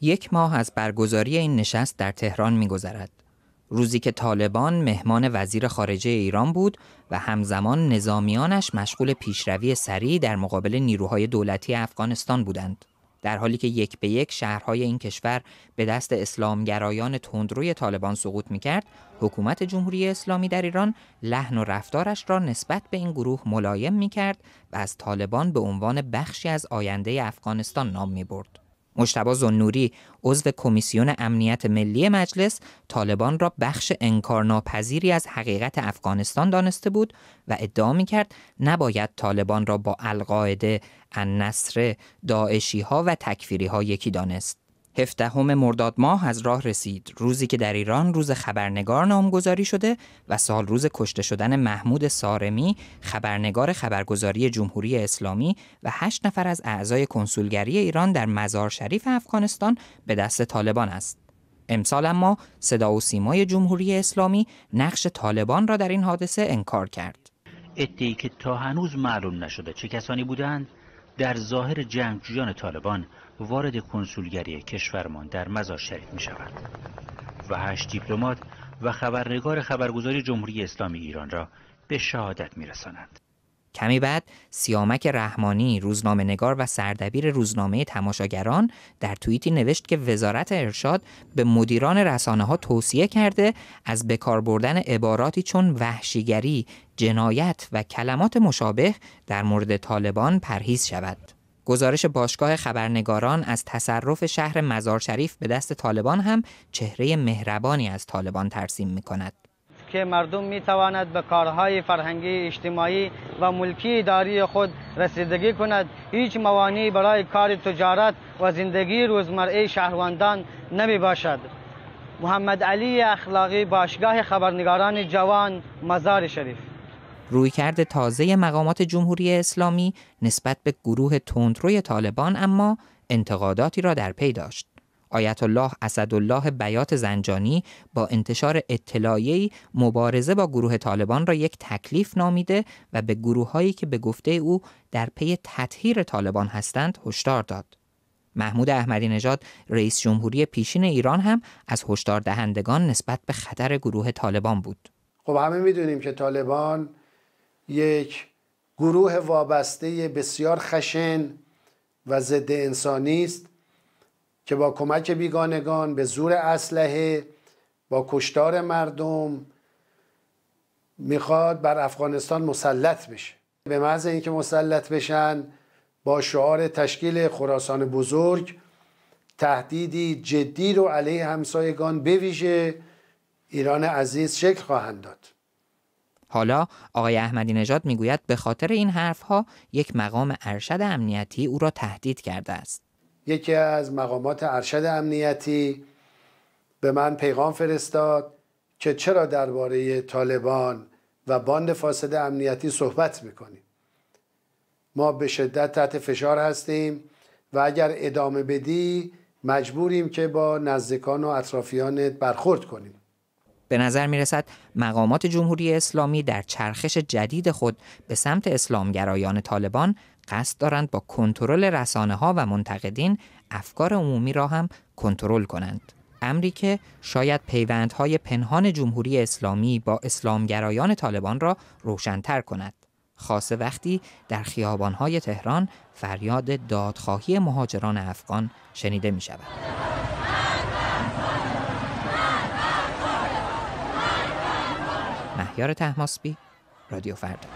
یک ماه از برگزاری این نشست در تهران میگذرد. روزی که طالبان مهمان وزیر خارجه ایران بود و همزمان نظامیانش مشغول پیشروی سریع در مقابل نیروهای دولتی افغانستان بودند. در حالی که یک به یک شهرهای این کشور به دست اسلامگرایان تندروی طالبان سقوط می کرد، حکومت جمهوری اسلامی در ایران لحن و رفتارش را نسبت به این گروه ملایم می کرد و از طالبان به عنوان بخشی از آینده افغانستان نام می برد. مشتبا زنوری عضو کمیسیون امنیت ملی مجلس طالبان را بخش انکارناپذیری از حقیقت افغانستان دانسته بود و ادعا می کرد نباید طالبان را با القاعده، النصر، داعشی ها و تکفیری ها یکی دانست. هفدهم مرداد ماه از راه رسید. روزی که در ایران روز خبرنگار نامگذاری شده و سال روز کشته شدن محمود سارمی خبرنگار خبرگزاری جمهوری اسلامی و هشت نفر از اعضای کنسولگری ایران در مزار شریف افغانستان به دست طالبان است. امسال اما صدا و سیمای جمهوری اسلامی نقش طالبان را در این حادثه انکار کرد. ادعی که تا هنوز معلوم نشده چه کسانی بودند در ظاهر جنگجویان طالبان وارد کنسولگری کشورمان در مزار شریف می شود و هشت دیپلمات و خبرنگار خبرگزاری جمهوری اسلامی ایران را به شهادت می رسانند. کمی بعد سیامک رحمانی روزنامه نگار و سردبیر روزنامه تماشاگران در توییتی نوشت که وزارت ارشاد به مدیران رسانه ها توصیه کرده از بکار بردن عباراتی چون وحشیگری، جنایت و کلمات مشابه در مورد طالبان پرهیز شود. گزارش باشگاه خبرنگاران از تصرف شهر مزار شریف به دست طالبان هم چهره مهربانی از طالبان ترسیم می کند. که مردم می تواند به کارهای فرهنگی اجتماعی و ملکی داری خود رسیدگی کند. هیچ موانی برای کار تجارت و زندگی روزمره شهروندان نمی باشد محمد علی اخلاقی باشگاه خبرنگاران جوان مزار شریف. رویکرد تازه مقامات جمهوری اسلامی نسبت به گروه تندروی طالبان اما انتقاداتی را در پی داشت. آیت الله اسدالله بیات زنجانی با انتشار اطلاعیه‌ای مبارزه با گروه طالبان را یک تکلیف نامیده و به گروه هایی که به گفته او در پی تطهیر طالبان هستند هشدار داد. محمود احمدی نژاد رئیس جمهوری پیشین ایران هم از هشدار دهندگان نسبت به خطر گروه طالبان بود. خب همه می‌دونیم که طالبان یک گروه وابسته بسیار خشن و ضد انسانی است که با کمک بیگانگان به زور اسلحه با کشتار مردم می‌خواد بر افغانستان مسلط بشه. به محض اینکه مسلط بشن با شعار تشکیل خراسان بزرگ تهدیدی جدی رو علیه همسایگان بویژه ایران عزیز شکل خواهند داد. حالا آقای احمدی نژاد می‌گوید به خاطر این حرفها یک مقام ارشد امنیتی او را تهدید کرده است. یکی از مقامات ارشد امنیتی به من پیغام فرستاد که چرا درباره طالبان و باند فاسد امنیتی صحبت می‌کنیم ما به شدت تحت فشار هستیم و اگر ادامه بدی مجبوریم که با نزدیکان و اطرافیانت برخورد کنیم به نظر می رسد مقامات جمهوری اسلامی در چرخش جدید خود به سمت اسلامگرایان طالبان قصد دارند با کنترل رسانه ها و منتقدین افکار عمومی را هم کنترل کنند. امری که شاید پیوندهای پنهان جمهوری اسلامی با اسلامگرایان طالبان را روشنتر کند. خاصه وقتی در خیابانهای تهران فریاد دادخواهی مهاجران افغان شنیده می شود. مهیار تحماسبی رادیو فردا.